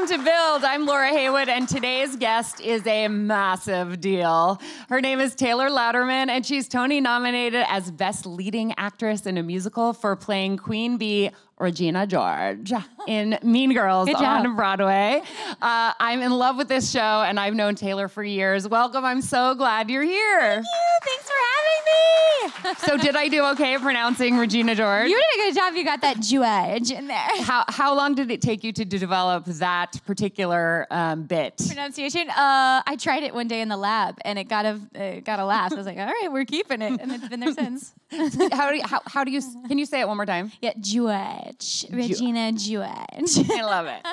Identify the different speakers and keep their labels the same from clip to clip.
Speaker 1: Welcome to Build. I'm Laura Haywood, and today's guest is a massive deal. Her name is Taylor Louderman, and she's Tony nominated as Best Leading Actress in a Musical for playing Queen Bee Regina George in Mean Girls on Broadway. Uh, I'm in love with this show, and I've known Taylor for years. Welcome. I'm so glad you're here.
Speaker 2: Thank you. Thanks for having
Speaker 1: me. so, did I do okay pronouncing Regina George?
Speaker 2: You did a good job. You got that George in there.
Speaker 1: How, how long did it take you to develop that particular um, bit?
Speaker 2: Pronunciation. Uh, I tried it one day in the lab, and it got a uh, got a laugh. I was like, "All right, we're keeping it," and it's been there since.
Speaker 1: how do you, how, how do you can you say it one more time?
Speaker 2: Yeah, George, Regina George.
Speaker 1: I love it.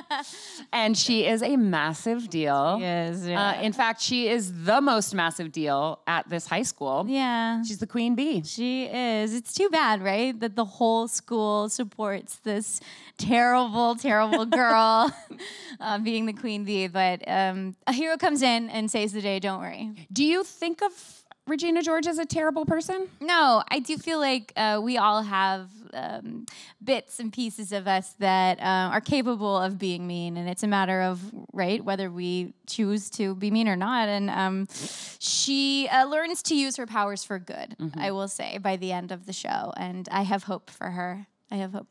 Speaker 1: And she is a massive deal.
Speaker 2: Yes. Yeah.
Speaker 1: Uh, in fact, she is the most massive deal at this high school.
Speaker 2: Yeah.
Speaker 1: She's the queen bee.
Speaker 2: She is. It's too bad, right? That the whole school supports this terrible, terrible girl uh, being the queen bee. But um, a hero comes in and saves the day. Don't worry.
Speaker 1: Do you think of Regina George is a terrible person?
Speaker 2: No, I do feel like uh, we all have um, bits and pieces of us that uh, are capable of being mean, and it's a matter of right whether we choose to be mean or not. And um, she uh, learns to use her powers for good. Mm-hmm. I will say by the end of the show, and I have hope for her. I have hope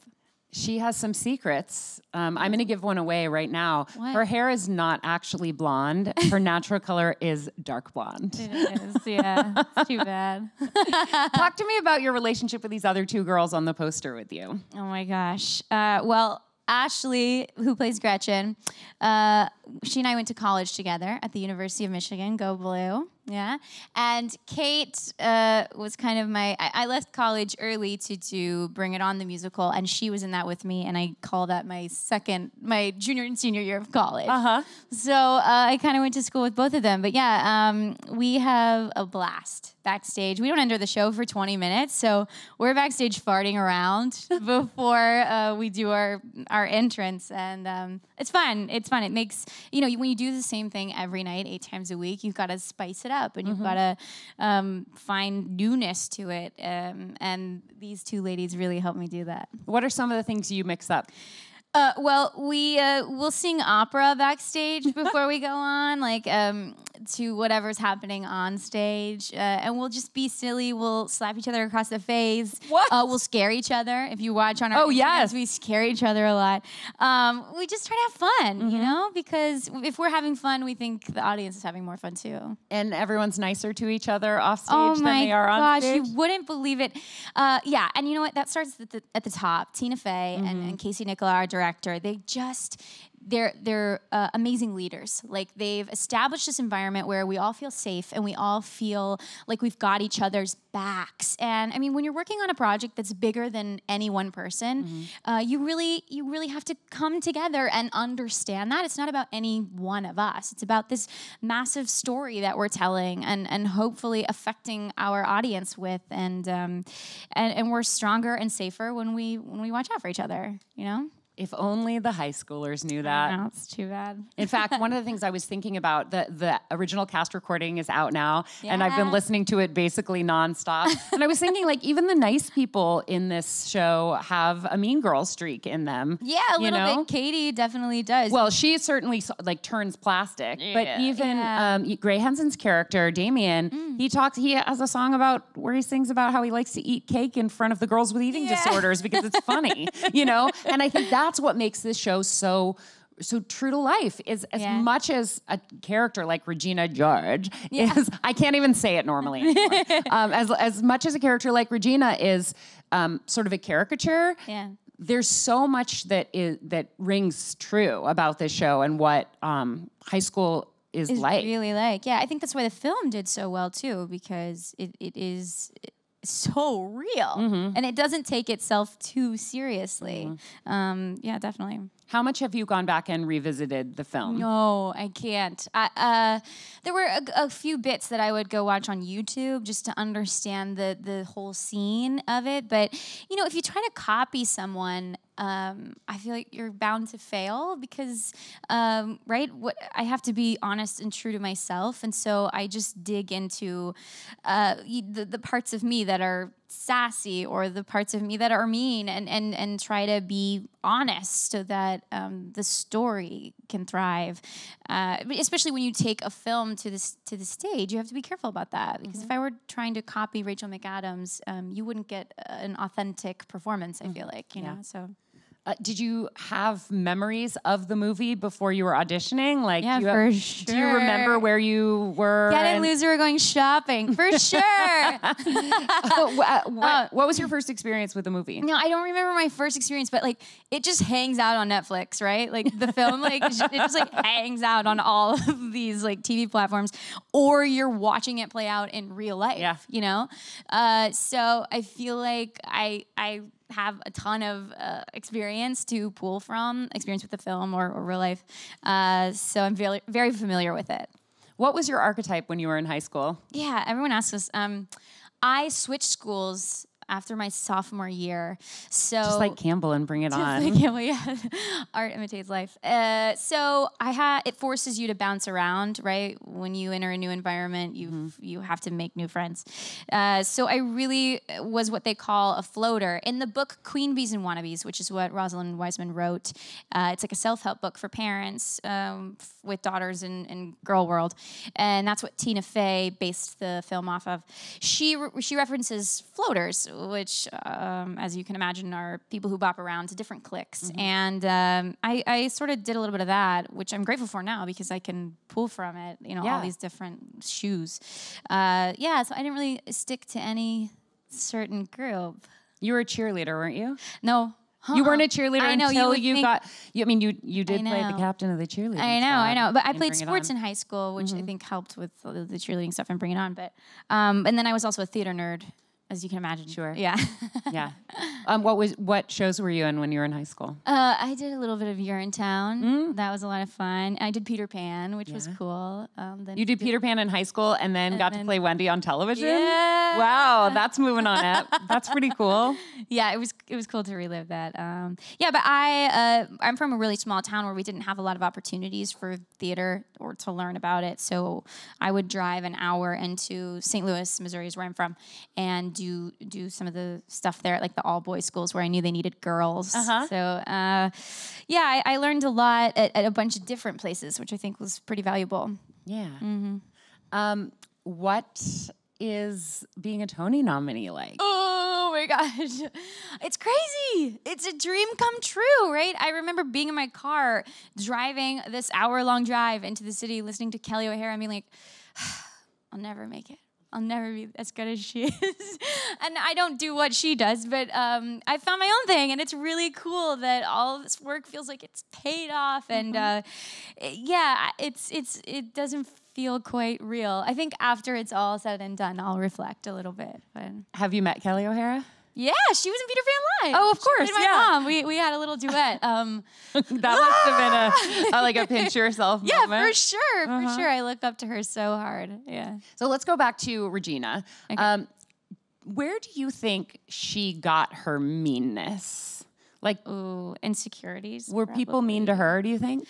Speaker 1: she has some secrets. Um, I'm going to give one away right now.
Speaker 2: What?
Speaker 1: Her hair is not actually blonde. Her natural color is dark blonde.
Speaker 2: It is, yeah. it's too bad.
Speaker 1: Talk to me about your relationship with these other two girls on the poster with you.
Speaker 2: Oh my gosh. Uh, well, Ashley, who plays Gretchen, uh, she and I went to college together at the University of Michigan. Go Blue. Yeah. And Kate uh, was kind of my, I, I, left college early to do Bring It On the musical, and she was in that with me, and I call that my second, my junior and senior year of college.
Speaker 1: Uh huh.
Speaker 2: So uh, I kind of went to school with both of them. But yeah, um, we have a blast backstage. We don't enter the show for 20 minutes, so we're backstage farting around before uh, we do our, our entrance, and um, it's fun. It's fun. It makes, you know, when you do the same thing every night, eight times a week, you've got to spice it up and you've got to um, find newness to it. Um, and these two ladies really helped me do that.
Speaker 1: What are some of the things you mix up?
Speaker 2: Uh, well, we uh, we'll sing opera backstage before we go on, like um, to whatever's happening on stage, uh, and we'll just be silly. We'll slap each other across the face.
Speaker 1: What?
Speaker 2: Uh, we'll scare each other. If you watch on our
Speaker 1: oh yes,
Speaker 2: we scare each other a lot. Um, we just try to have fun, mm-hmm. you know, because if we're having fun, we think the audience is having more fun too.
Speaker 1: And everyone's nicer to each other off stage oh than they are on
Speaker 2: gosh,
Speaker 1: stage.
Speaker 2: you wouldn't believe it. Uh, yeah, and you know what? That starts at the, at the top. Tina Fey mm-hmm. and, and Casey Nicholaw, our director director. They just they're they're uh, amazing leaders. Like they've established this environment where we all feel safe and we all feel like we've got each other's backs. And I mean, when you're working on a project that's bigger than any one person, mm-hmm. uh, you really you really have to come together and understand that it's not about any one of us. It's about this massive story that we're telling and and hopefully affecting our audience with. And um, and and we're stronger and safer when we when we watch out for each other. You know.
Speaker 1: If only the high schoolers knew that.
Speaker 2: No, it's too bad.
Speaker 1: In fact, one of the things I was thinking about, the, the original cast recording is out now, yeah. and I've been listening to it basically nonstop. and I was thinking, like, even the nice people in this show have a mean girl streak in them.
Speaker 2: Yeah, a little know? bit. Cady definitely does.
Speaker 1: Well, she certainly like turns plastic, yeah. but even yeah. um, Grey Henson's character, Damien, mm. he talks. He has a song about where he sings about how he likes to eat cake in front of the girls with eating disorders because it's funny, you know. And I think that that's what makes this show so so true to life is as yeah. much as a character like Regina George yeah. is I can't even say it normally um, as as much as a character like Regina is um, sort of a caricature.
Speaker 2: Yeah.
Speaker 1: There's so much that is that rings true about this show and what um, high school is,
Speaker 2: is
Speaker 1: like.
Speaker 2: Really like. Yeah, I think that's why the film did so well too because it, it is so real mm-hmm. and it doesn't take itself too seriously. Mm-hmm. Um, yeah, definitely.
Speaker 1: How much have you gone back and revisited the film?
Speaker 2: No, I can't. I, uh, there were a, a, few bits that I would go watch on YouTube just to understand the the whole scene of it. But you know, if you try to copy someone, um, I feel like you're bound to fail because, um, right? What I have to be honest and true to myself, and so I just dig into uh, the, the parts of me that are sassy or the parts of me that are mean and and and try to be honest so that um, the story can thrive uh, especially when you take a film to this to the stage you have to be careful about that because mm-hmm. if i were trying to copy rachel mcadams um, you wouldn't get an authentic performance i mm-hmm. feel like you yeah. know so
Speaker 1: uh, did you have memories of the movie before you were auditioning? Like,
Speaker 2: yeah,
Speaker 1: you
Speaker 2: for sure.
Speaker 1: Do you remember where you were?
Speaker 2: Get and lose. We were going shopping for sure.
Speaker 1: what, uh, what, was your first experience with the movie?
Speaker 2: No, I don't remember my first experience, but like it just hangs out on Netflix, right? Like the film, like it just like hangs out on all of these like TV platforms, or you're watching it play out in real life. Yeah. You know, uh, so I feel like I I have a ton of uh, experience to pull from, experience with the film or, or real life. Uh, so I'm very, very familiar with it.
Speaker 1: What was your archetype when you were in high school?
Speaker 2: Yeah, everyone asks us. Um, I switched schools after my sophomore year. So
Speaker 1: just like Campbell and bring it on.
Speaker 2: Like Campbell, yeah. Art imitates life. Uh, so I had it forces you to bounce around, right? When you enter a new environment, you mm-hmm. you have to make new friends. Uh, so I really was what they call a floater in the book Queen Bees and Wannabes, which is what Rosalind Wiseman wrote. Uh, it's like a self help book for parents um, f- with daughters in, in girl world, and that's what Tina Fey based the film off of. She re- she references floaters which, um, as you can imagine, are people who bop around to different cliques. Mm-hmm. And um, I, I, sort of did a little bit of that, which I'm grateful for now because I can pull from it, you know, yeah. all these different shoes. Uh, yeah, so I didn't really stick to any certain group.
Speaker 1: You were a cheerleader, weren't you?
Speaker 2: No,
Speaker 1: Huh. You weren't a cheerleader I know, until you, you got. You, I mean, you you did play the captain of the cheerleading.
Speaker 2: I know, I know. But I played sports in high school, which mm-hmm. I think helped with the, cheerleading stuff and Bring It On. But um, and then I was also a theater nerd as you can imagine.
Speaker 1: Sure.
Speaker 2: Yeah.
Speaker 1: yeah. Um, what was what shows were you in when you were in high school?
Speaker 2: Uh, I did a little bit of Urinetown. Mm. That was a lot of fun. I did Peter Pan, which yeah. was cool.
Speaker 1: Um, then you did Peter Pan in high school, and then and got then, to play Wendy on television.
Speaker 2: Yeah.
Speaker 1: Wow, that's moving on up. That's pretty cool.
Speaker 2: Yeah, it was it was cool to relive that. Um, yeah, but I uh, I'm from a really small town where we didn't have a lot of opportunities for theater or to learn about it. So I would drive an hour into St. Louis, Missouri, is where I'm from, and do do some of the stuff there at like the all boys schools where I knew they needed girls. Uh-huh. So uh, yeah, I, I, learned a lot at, at, a bunch of different places, which I think was pretty valuable.
Speaker 1: Yeah. Mm-hmm. Um, what is being a Tony nominee like?
Speaker 2: Oh my gosh. It's crazy. It's a dream come true, right? I remember being in my car driving this hour long drive into the city listening to Kelli O'Hara and being like, I'll never make it. I'll never be as good as she is. and I don't do what she does, but um, I found my own thing, and it's really cool that all this work feels like it's paid off. And mm-hmm. uh, yeah, it's it's it doesn't feel quite real. I think after it's all said and done, I'll reflect a little bit. But
Speaker 1: have you met Kelli O'Hara?
Speaker 2: Yeah, she was in Peter Pan Live.
Speaker 1: Oh, of course.
Speaker 2: my
Speaker 1: yeah.
Speaker 2: mom. We, we had a little duet. Um,
Speaker 1: that must have been a, a, like a pinch yourself
Speaker 2: yeah,
Speaker 1: moment.
Speaker 2: for sure, for uh-huh. sure. I look up to her so hard. Yeah.
Speaker 1: So let's go back to Regina. Okay. Um, where do you think she got her meanness? Like,
Speaker 2: ooh, insecurities.
Speaker 1: Were probably. people mean to her? Do you think?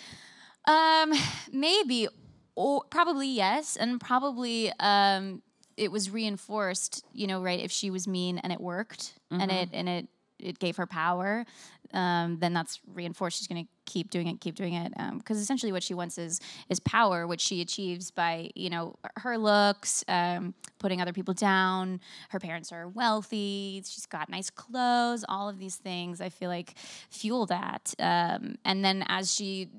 Speaker 2: Um, maybe. Or probably yes, and probably um, it was reinforced, you know, right? If she was mean and it worked, mm-hmm. and it and it it gave her power, um, then that's reinforced. She's going to keep doing it, keep doing it, because um, essentially what she wants is is power, which she achieves by you know her looks, um, putting other people down. Her parents are wealthy. She's got nice clothes. All of these things I feel like fuel that. Um, and then as she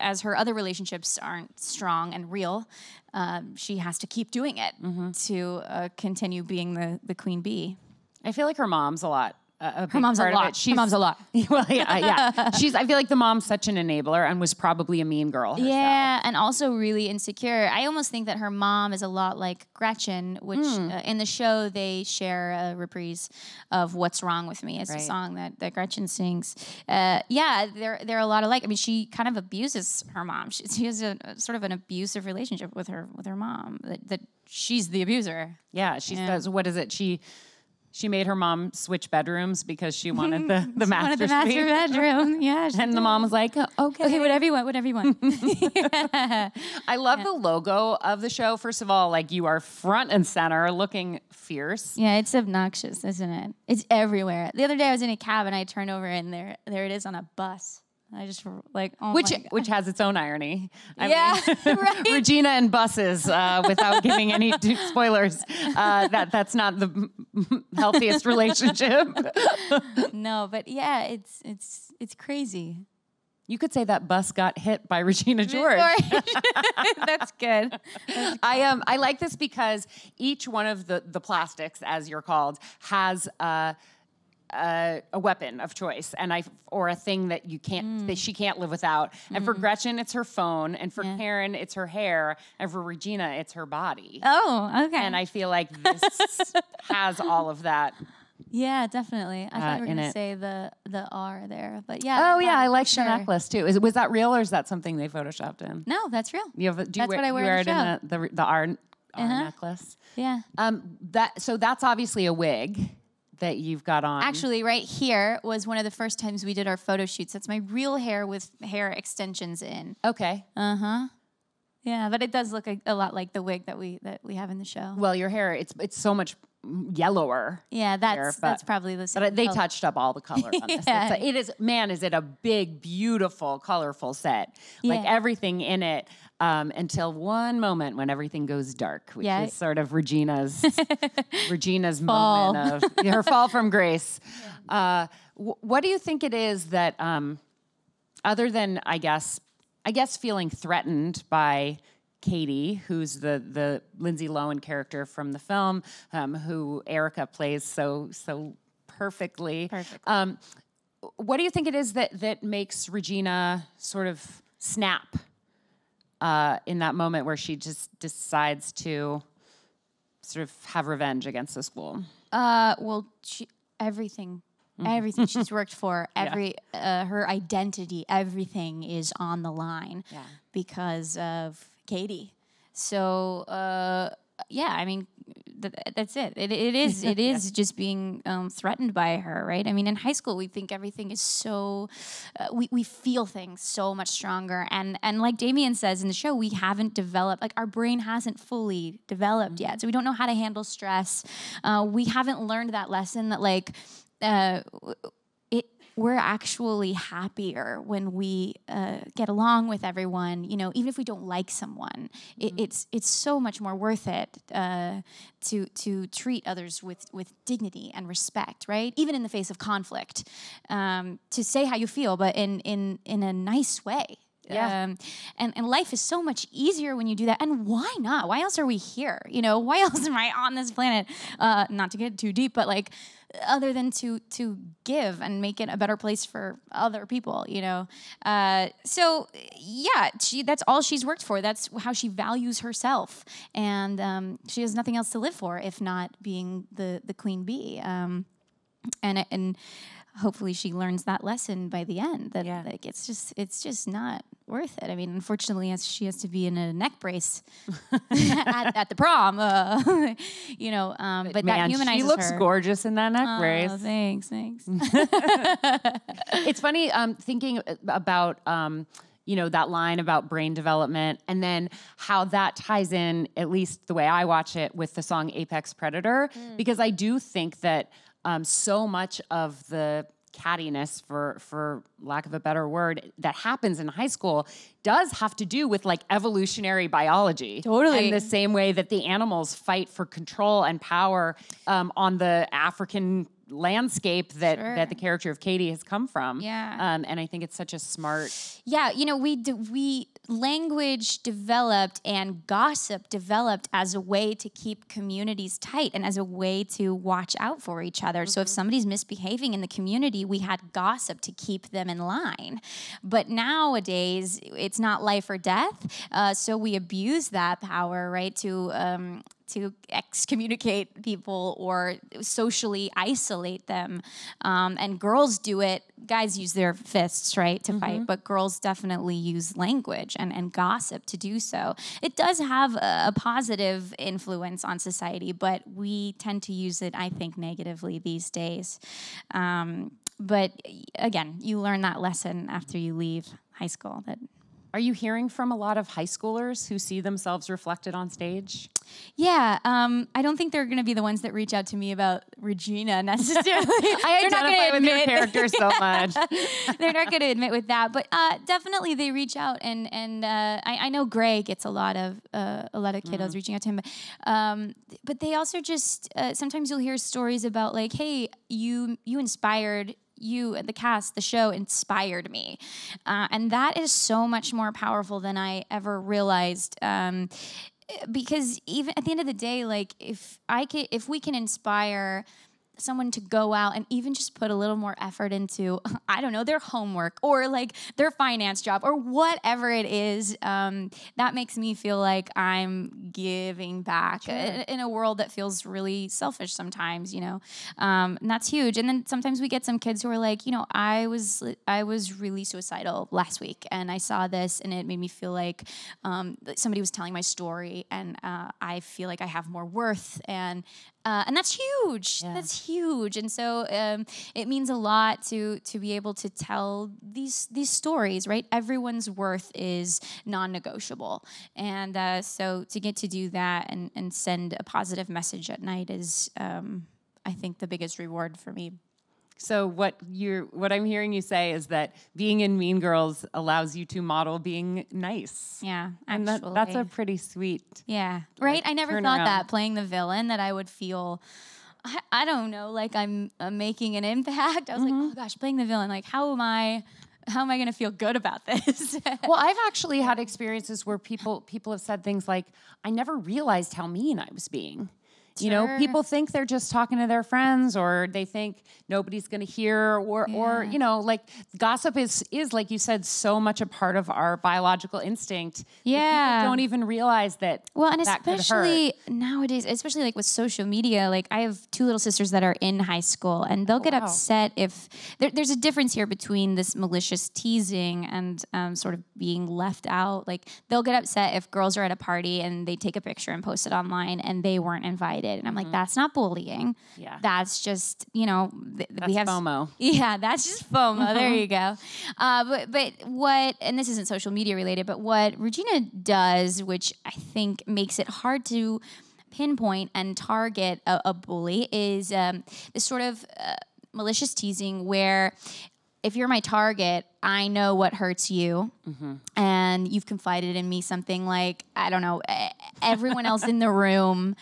Speaker 2: as her other relationships aren't strong and real, um, she has to keep doing it mm-hmm. to uh, continue being the the queen bee.
Speaker 1: I feel like her mom's a lot
Speaker 2: a her mom's a lot. She's, her mom's a lot.
Speaker 1: well, yeah, yeah. She's. I feel like the mom's such an enabler and was probably a mean girl. Herself.
Speaker 2: Yeah, and also really insecure. I almost think that her mom is a lot like Gretchen, which mm. uh, in the show they share a reprise of "What's Wrong with Me" as right. a song that, that Gretchen sings. Uh, yeah, they're they're a lot alike. I mean, she kind of abuses her mom. She, she has a, a, sort of an abusive relationship with her with her mom. That, that she's the abuser.
Speaker 1: Yeah, she yeah. says, "What is it?" She she made her mom switch bedrooms because she wanted the the master
Speaker 2: of the master
Speaker 1: suite.
Speaker 2: bedroom. Yeah.
Speaker 1: And the mom was like, "Oh, okay.
Speaker 2: Okay, whatever you want, whatever you want.
Speaker 1: I love the logo of the show. First of all, like you are front and center looking fierce.
Speaker 2: yeah, it's obnoxious, isn't it? It's everywhere. The other day I was in a cab and I turned over and there there it is on a bus. I just like oh
Speaker 1: Which
Speaker 2: my God.
Speaker 1: which has its own irony. I
Speaker 2: Yeah,
Speaker 1: mean,
Speaker 2: right.
Speaker 1: Regina and buses, uh, without giving any spoilers, uh, that that's not the healthiest relationship.
Speaker 2: no, but yeah, it's it's it's crazy.
Speaker 1: You could say that bus got hit by Regina George.
Speaker 2: That's good.
Speaker 1: I um I like this because each one of the the plastics, as you're called, has uh, a, a weapon of choice, and I or a thing that you can't that she can't live without. And for Gretchen, it's her phone, and for
Speaker 2: Yeah.
Speaker 1: Karen, it's her hair, and for Regina, it's her body.
Speaker 2: Oh, okay.
Speaker 1: And I feel like this has all of that.
Speaker 2: yeah, definitely. I
Speaker 1: uh,
Speaker 2: thought you were gonna
Speaker 1: it.
Speaker 2: say the the R there, but yeah.
Speaker 1: Oh yeah, I like
Speaker 2: sure.
Speaker 1: the necklace too. Is was that real or is that something they photoshopped in?
Speaker 2: No, that's real.
Speaker 1: You have do you
Speaker 2: That's
Speaker 1: wear,
Speaker 2: what I
Speaker 1: you
Speaker 2: wear
Speaker 1: wear
Speaker 2: in
Speaker 1: it
Speaker 2: the
Speaker 1: in the the, the R, R
Speaker 2: Uh-huh.
Speaker 1: necklace.
Speaker 2: Yeah.
Speaker 1: Um, that so that's obviously a wig that you've got on.
Speaker 2: Actually, right here was one of the first times we did our photo shoots. That's my real hair with hair extensions in.
Speaker 1: okay.
Speaker 2: Uh huh. Yeah, but it does look a, a lot like the wig that we that we have in the show.
Speaker 1: Well, your hair it's it's so much yellower.
Speaker 2: Yeah, that's
Speaker 1: hair,
Speaker 2: that's probably the same.
Speaker 1: But they
Speaker 2: color.
Speaker 1: touched up all the color on this.
Speaker 2: Yeah.
Speaker 1: It's it is man, is it a big, beautiful, colorful set? Like
Speaker 2: Yeah.
Speaker 1: everything in it. Um, until one moment when everything goes dark, which
Speaker 2: Yeah.
Speaker 1: is sort of Regina's Regina's
Speaker 2: Fall.
Speaker 1: moment of her fall from grace. Uh, wh- what do you think it is that, um, other than I guess, I guess feeling threatened by Cady, who's the the Lindsay Lohan character from the film, um, who Erika plays so so perfectly.
Speaker 2: Perfectly.
Speaker 1: Um, what do you think it is that that makes Regina sort of snap uh, in that moment where she just decides to sort of have revenge against the school?
Speaker 2: Uh, well, she, everything,
Speaker 1: Mm-hmm.
Speaker 2: everything she's worked for, every uh, her identity, everything is on the line
Speaker 1: Yeah.
Speaker 2: because of Cady. So uh, yeah, I mean, that's it. It, it is it is just being um, threatened by her, right? I mean, in high school, we think everything is so uh, we we feel things so much stronger, and and like Damien says in the show, we haven't developed like our brain hasn't fully developed yet, so we don't know how to handle stress. Uh, we haven't learned that lesson that like. Uh, we're actually happier when we uh, get along with everyone you know even if we don't like someone it, it's it's so much more worth it uh, to to treat others with with dignity and respect right even in the face of conflict um, to say how you feel but in in in a nice way
Speaker 1: Yeah.
Speaker 2: um, and, and life is so much easier when you do that. And why not? Why else are we here? You know, why else am I on this planet? Uh, not to get too deep, but like, other than to to give and make it a better place for other people. You know, uh, so yeah, she that's all she's worked for. That's how she values herself, and um, she has nothing else to live for if not being the the queen bee. Um, and and hopefully she learns that lesson by the end that
Speaker 1: Yeah.
Speaker 2: like it's just it's just not worth it. I mean, unfortunately, as she has to be in a neck brace at, at the prom, uh, you know. Um, but that
Speaker 1: Man,
Speaker 2: humanizes
Speaker 1: she looks
Speaker 2: her.
Speaker 1: gorgeous in that neck
Speaker 2: Oh,
Speaker 1: brace.
Speaker 2: thanks, thanks.
Speaker 1: it's funny um, thinking about um, you know that line about brain development and then how that ties in at least the way i watch it with the song apex predator because i do think that um, so much of the cattiness for for lack of a better word that happens in high school does have to do with like evolutionary biology
Speaker 2: Totally.
Speaker 1: in the same way that the animals fight for control and power um, on the african landscape that
Speaker 2: Sure.
Speaker 1: that the character of Cady has come from.
Speaker 2: Yeah.
Speaker 1: Um, and I think it's such a smart.
Speaker 2: Yeah, you know, we d- we language developed and gossip developed as a way to keep communities tight and as a way to watch out for each other. So if somebody's misbehaving in the community, we had gossip to keep them in line. But nowadays, it's not life or death. Uh, so we abuse that power, right, to um, to excommunicate people or socially isolate them. Um, and girls do it. Guys use their fists, right, to mm-hmm. fight, but girls definitely use language and, and gossip to do so. It does have a, a positive influence on society, but we tend to use it, I think, negatively these days. Um, but again, you learn that lesson after you leave high school that
Speaker 1: are you hearing from a lot of high schoolers who see themselves reflected on stage?
Speaker 2: Yeah, um, I don't think they're going to be the ones that reach out to me about Regina necessarily.
Speaker 1: I they're identify with admit, your character so much.
Speaker 2: they're not going to admit with that, but uh, definitely they reach out, and and uh, I, I, know Grey gets a lot of uh, a lot of kiddos mm. reaching out to him, but, um, but they also just uh, sometimes you'll hear stories about like, hey, you you inspired you, and the cast, the show inspired me. Uh, and that is so much more powerful than I ever realized. Um, because even at the end of the day, like if I can, if we can inspire someone to go out and even just put a little more effort into i don't know their homework or like their finance job or whatever it is um, that makes me feel like i'm giving back sure. in, in, a world that feels really selfish sometimes you know um, and that's huge and then sometimes we get some kids who are like you know i was i was really suicidal last week and i saw this and it made me feel like um, somebody was telling my story and uh, i feel like i have more worth and uh, and that's huge. Yeah. That's huge, and so um, it means a lot to to be able to tell these these stories. Right, everyone's worth is non-negotiable, and uh, so to get to do that and and send a positive message at night is, um, I think, the biggest reward for me.
Speaker 1: So what you're what I'm hearing you say is that being in Mean Girls allows you to model being nice.
Speaker 2: Yeah,
Speaker 1: and that, that's a pretty sweet.
Speaker 2: Yeah, right. I never thought around. that playing the villain that I would feel. I, I don't know, like I'm uh, making an impact. I was mm-hmm. like, oh gosh, playing the villain. Like, how am I? How am I going to feel good about this?
Speaker 1: well, I've actually had experiences where people people have said things like, "I never realized how mean I was being." You know, people think they're just talking to their friends or they think nobody's going to hear or yeah. or you know, like gossip is is like you said so much a part of our biological instinct.
Speaker 2: Yeah.
Speaker 1: don't even realize that
Speaker 2: Well, and especially nowadays, especially like with social media, like I have two little sisters that are in high school and they'll oh, get wow. upset if there, there's a difference here between this malicious teasing and um, sort of being left out. Like they'll get upset if girls are at a party and they take a picture and post it online and they weren't invited and I'm like, mm-hmm. that's not bullying. Yeah. That's just, you know,
Speaker 1: th- that's we have FOMO.
Speaker 2: Yeah, that's just FOMO. there you go. Uh, but, but what, and this isn't social media related, but what Regina does, which I think makes it hard to pinpoint and target a, a bully, is um, this sort of uh, malicious teasing where if you're my target, I know what hurts you, mm-hmm. and you've confided in me something like, I don't know, everyone else in the room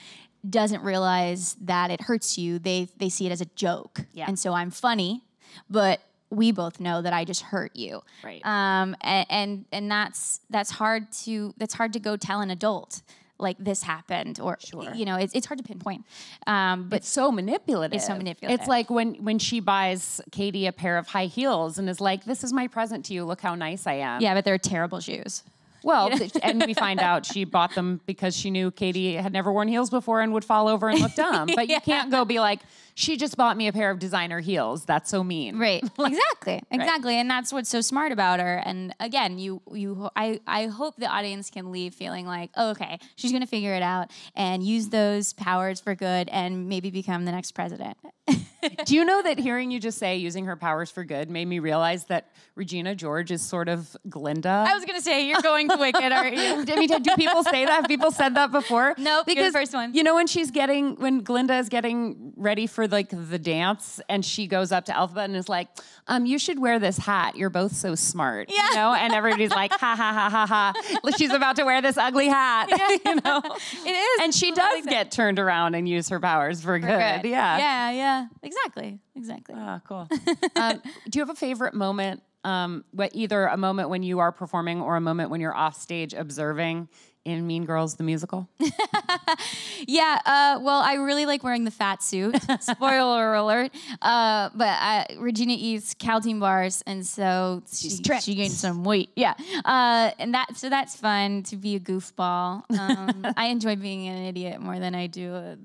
Speaker 2: doesn't realize that it hurts you. They they see it as a joke. Yeah. And so I'm funny, but we both know that I just hurt you.
Speaker 1: Right.
Speaker 2: Um and, and and that's that's hard to that's hard to go tell an adult like this happened or sure. you know it's, it's hard to pinpoint
Speaker 1: um, but it's so manipulative
Speaker 2: it's so manipulative
Speaker 1: it's like when when she buys cady a pair of high heels and is like this is my present to you look how nice i am
Speaker 2: yeah but they're terrible shoes
Speaker 1: well, and we find out she bought them because she knew Cady had never worn heels before and would fall over and look dumb. But yeah. you can't go be like, she just bought me a pair of designer heels. That's so mean.
Speaker 2: Right. exactly. Exactly. Right. And that's what's so smart about her. And again, you you I I hope the audience can leave feeling like, oh, okay, she's gonna figure it out and use those powers for good and maybe become the next president.
Speaker 1: Do you know that hearing you just say using her powers for good made me realize that Regina George is sort of Glinda?
Speaker 2: I was gonna say you're going to Wicked, aren't you?
Speaker 1: I mean, do people say that? Have people said that before?
Speaker 2: No, nope, because first one.
Speaker 1: You know when she's getting when Glinda is getting ready for like the dance and she goes up to Elphaba and is like, um, you should wear this hat. You're both so smart. Yeah. You know? And everybody's like, ha ha ha ha ha. She's about to wear this ugly hat. Yeah. you know?
Speaker 2: It is.
Speaker 1: And she does get turned around and use her powers for, for good. good. Yeah.
Speaker 2: Yeah, yeah. Exactly. Exactly.
Speaker 1: Ah, cool. um, do you have a favorite moment um, what either a moment when you are performing or a moment when you're off stage observing in Mean Girls the musical?
Speaker 2: yeah, uh, well, I really like wearing the fat suit. Spoiler alert. Uh, but I, Regina eats Kälteen bars, and so she, she gained some weight. Yeah, uh, and that so that's fun to be a goofball. Um, I enjoy being an idiot more than I do. A,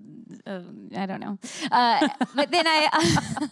Speaker 2: a, I don't know. Uh, but then I,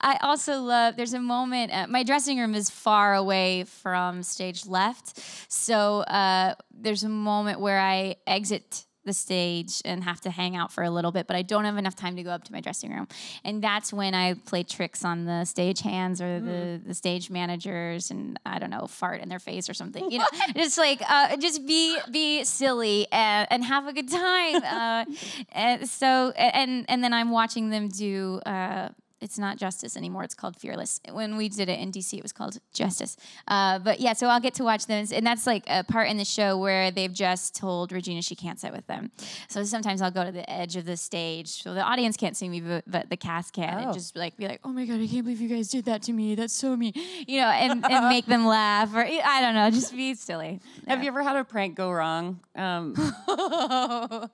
Speaker 2: I also love. There's a moment. Uh, my dressing room is far away from stage left, so uh, there's a moment where I exit the stage and have to hang out for a little bit, but I don't have enough time to go up to my dressing room. And that's when I play tricks on the stage hands or the, mm. the stage managers and I don't know, fart in their face or something. You know, just like uh, just be be silly and, and have a good time. Uh, and so and and then I'm watching them do uh, it's not justice anymore. It's called Fearless. When we did it in DC, it was called Justice. Uh, but yeah, so I'll get to watch them, and that's like a part in the show where they've just told Regina she can't sit with them. So sometimes I'll go to the edge of the stage, so the audience can't see me, but, but the cast can, oh. and just like be like, "Oh my god, I can't believe you guys did that to me. That's so mean," you know, and, and make them laugh, or I don't know, just be silly.
Speaker 1: Yeah. Have you ever had a prank go wrong? Um.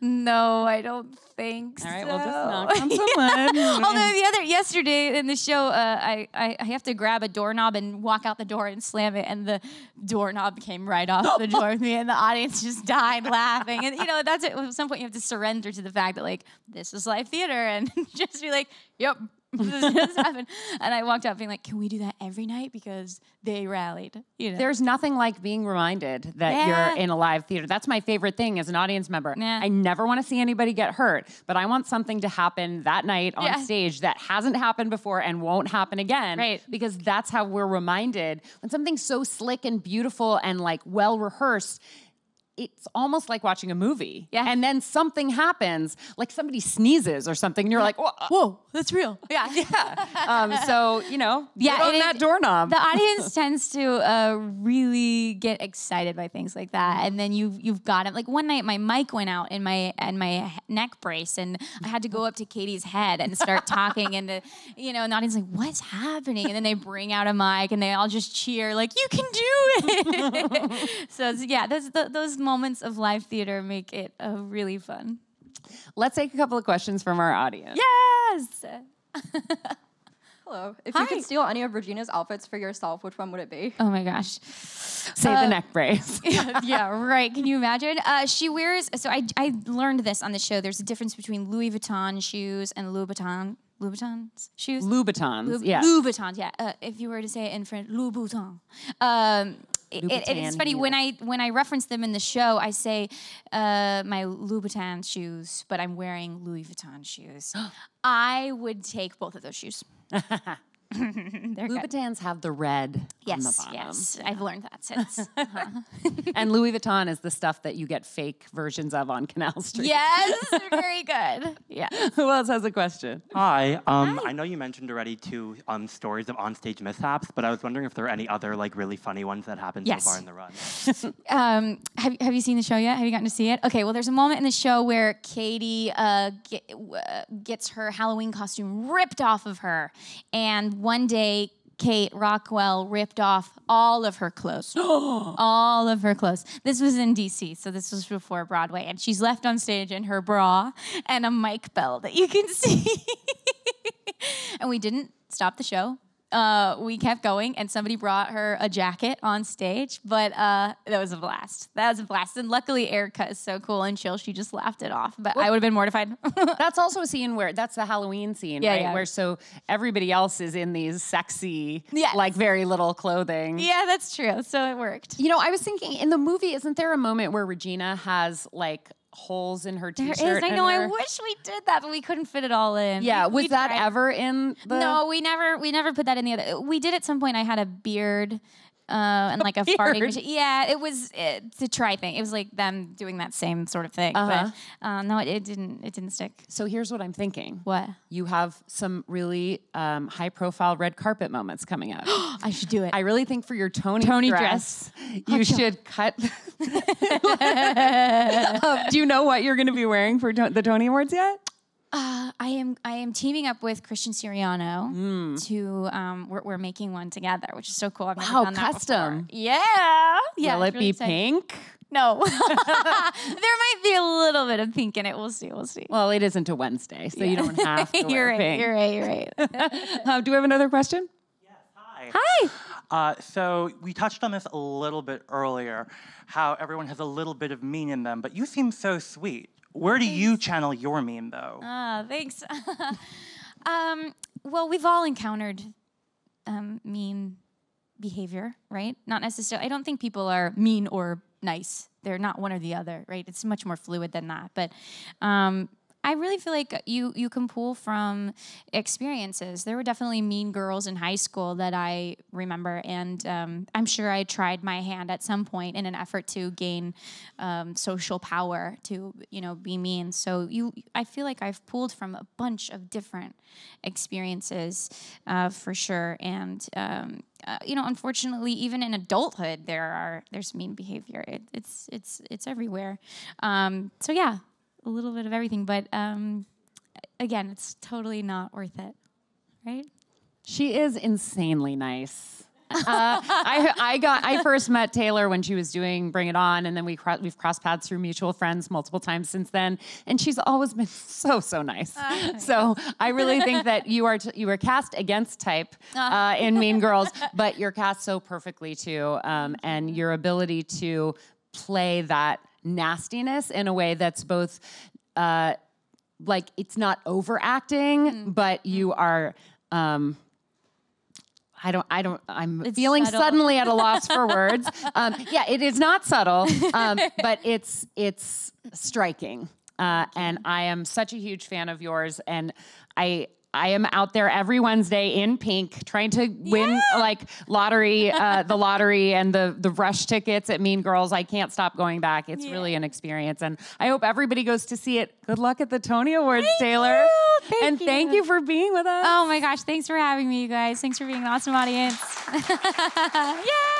Speaker 2: no, I don't think.
Speaker 1: All right,
Speaker 2: so.
Speaker 1: well, just knock on someone.
Speaker 2: Although the other yesterday in the show, uh, I, I, I have to grab a doorknob and walk out the door and slam it, and the doorknob came right off the door with me, and the audience just died laughing. And you know, that's it. At some point, you have to surrender to the fact that like this is live theater, and just be like, "Yep, this just happened. And I walked out being like, can we do that every night? Because they rallied. You know?
Speaker 1: There's nothing like being reminded that yeah. you're in a live theater. That's my favorite thing as an audience member. Yeah. I never want to see anybody get hurt, but I want something to happen that night on yeah. stage that hasn't happened before and won't happen again.
Speaker 2: Right.
Speaker 1: Because that's how we're reminded when something's so slick and beautiful and like well rehearsed it's almost like watching a movie.
Speaker 2: Yeah.
Speaker 1: And then something happens, like somebody sneezes or something, and you're like, whoa,
Speaker 2: whoa that's real.
Speaker 1: Yeah. Yeah. Um, so, you know, yeah, on that doorknob.
Speaker 2: The audience tends to uh, really get excited by things like that. And then you've, you've got it. Like one night, my mic went out in my, in my neck brace, and I had to go up to Cady's head and start talking. And, the, you know, and the audience like, what's happening? And then they bring out a mic and they all just cheer, like, you can do it. so, yeah, those, those moments of live theater make it uh, really fun.
Speaker 1: Let's take a couple of questions from our audience.
Speaker 2: Yes.
Speaker 3: Hello. If Hi. you could steal any of Regina's outfits for yourself, which one would it be?
Speaker 2: Oh my gosh.
Speaker 1: Say uh, the neck brace.
Speaker 2: yeah, yeah, right. Can you imagine? Uh, she wears, so I, I learned this on the show. There's a difference between Louis Vuitton shoes and Louis Louboutin Louboutins shoes.
Speaker 1: Louboutins, Loub- yeah.
Speaker 2: Louboutins, yeah. Uh, if you were to say it in French, Louboutin. Um, it, it, it's funny when I when I reference them in the show, I say uh, my Louboutin shoes, but I'm wearing Louis Vuitton shoes. I would take both of those shoes.
Speaker 1: Louboutins have the red
Speaker 2: yes,
Speaker 1: on the bottom.
Speaker 2: Yes, I've learned that since. Uh-huh.
Speaker 1: and Louis Vuitton is the stuff that you get fake versions of on Canal Street.
Speaker 2: Yes, very good. Yeah.
Speaker 1: Who else has a question?
Speaker 4: Hi. Um, Hi. I know you mentioned already two um, stories of onstage mishaps, but I was wondering if there are any other like really funny ones that happened
Speaker 2: yes.
Speaker 4: so far in the run.
Speaker 2: um, have, have you seen the show yet? Have you gotten to see it? Okay. Well, there's a moment in the show where Cady uh, get, uh, gets her Halloween costume ripped off of her, and one day Kate Rockwell ripped off all of her clothes. all of her clothes. This was in DC, so this was before Broadway. And she's left on stage in her bra and a mic bell that you can see. and we didn't stop the show uh, we kept going, and somebody brought her a jacket on stage. But uh, that was a blast. That was a blast. And luckily, Erika is so cool and chill. She just laughed it off. But well, I would have been mortified.
Speaker 1: that's also a scene where that's the Halloween scene, yeah, right? Yeah. Where so everybody else is in these sexy, yes. like very little clothing.
Speaker 2: Yeah, that's true. So it worked.
Speaker 1: You know, I was thinking in the movie, isn't there a moment where Regina has like holes in her t-shirt.
Speaker 2: There is. I know.
Speaker 1: Her...
Speaker 2: I wish we did that, but we couldn't fit it all in.
Speaker 1: Yeah. Was we that tried. ever in the?
Speaker 2: No, we never. We never put that in the other. We did at some point. I had a beard uh, and like a farting machine. Yeah, it was it, to try thing. It was like them doing that same sort of thing. Uh-huh. But uh, no, it, it, didn't. It didn't stick.
Speaker 1: So here's what I'm thinking.
Speaker 2: What
Speaker 1: you have some really um, high profile red carpet moments coming up.
Speaker 2: I should do it.
Speaker 1: I really think for your Tony
Speaker 2: Tony
Speaker 1: dress, dress. you should cut. um, do you know what you're going to be wearing for to- the Tony Awards yet?
Speaker 2: Uh, I am I am teaming up with Christian Siriano
Speaker 1: Hmm.
Speaker 2: to um, we're, we're making one together, which is so cool. I've never
Speaker 1: Wow,
Speaker 2: done that
Speaker 1: custom.
Speaker 2: before. Yeah, yeah.
Speaker 1: Will it
Speaker 2: really
Speaker 1: be
Speaker 2: exciting.
Speaker 1: pink?
Speaker 2: No, there might be a little bit of pink in it. We'll see. We'll see.
Speaker 1: Well, it isn't a Wednesday, so you don't have to
Speaker 2: you're
Speaker 1: wear
Speaker 2: right.
Speaker 1: pink.
Speaker 2: You're right. You're right.
Speaker 1: Uh, do we have another question? Yes.
Speaker 4: Hi.
Speaker 2: Hi.
Speaker 4: Uh, so we touched on this a little bit earlier, how everyone has a little bit of mean in them, but you seem so sweet. Where do you channel your mean though?
Speaker 2: Ah, thanks. um, well, we've all encountered um, mean behavior, right? Not necessarily. I don't think people are mean or nice. They're not one or the other, right? It's much more fluid than that. But um, I really feel like you you can pull from experiences. There were definitely mean girls in high school that I remember, and um, I'm sure I tried my hand at some point in an effort to gain um, social power to you know be mean. So you, I feel like I've pulled from a bunch of different experiences uh, for sure, and. Um, uh, you know, unfortunately, even in adulthood, there are there's mean behavior. It, it's it's it's everywhere. Um, so yeah, a little bit of everything, but um, again, it's totally not worth it, right?
Speaker 1: She is insanely nice. uh, I I got I first met Taylor when she was doing Bring It On, and then we cro- we've crossed paths through mutual friends multiple times since then, and she's always been so so nice. so I really think that you are t- you were cast against type uh, in Mean Girls, but you're cast so perfectly too, um, and your ability to play that nastiness in a way that's both. Uh, like it's not overacting, but you are um I don't I don't I'm
Speaker 2: It's
Speaker 1: feeling
Speaker 2: subtle.
Speaker 1: suddenly at a loss for words. Um, yeah, it is not subtle, um, but it's it's striking. Uh, and I am such a huge fan of yours and I I am out there every Wednesday in pink trying to win like lottery, uh, the lottery and the the rush tickets at Mean Girls. I can't stop going back. It's really an experience, and I hope everybody goes to see it. Good luck at the Tony Awards, Taylor,
Speaker 2: you. Thank
Speaker 1: and thank
Speaker 2: you.
Speaker 1: you for being with us.
Speaker 2: Oh my gosh, thanks for having me, you guys. Thanks for being an awesome audience.